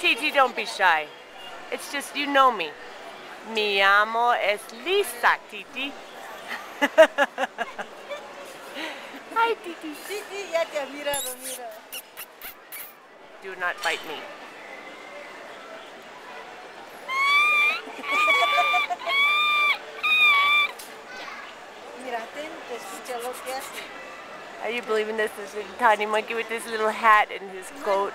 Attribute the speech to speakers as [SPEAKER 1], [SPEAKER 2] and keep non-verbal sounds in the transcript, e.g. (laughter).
[SPEAKER 1] Titi, don't be shy. It's just, you know me. Mi amo es Lisa, Titi. (laughs) Hi, Titi.
[SPEAKER 2] Titi ya te mirado, mira.
[SPEAKER 1] Do not bite me. Are you believing this is a tiny monkey with this little hat and his coat?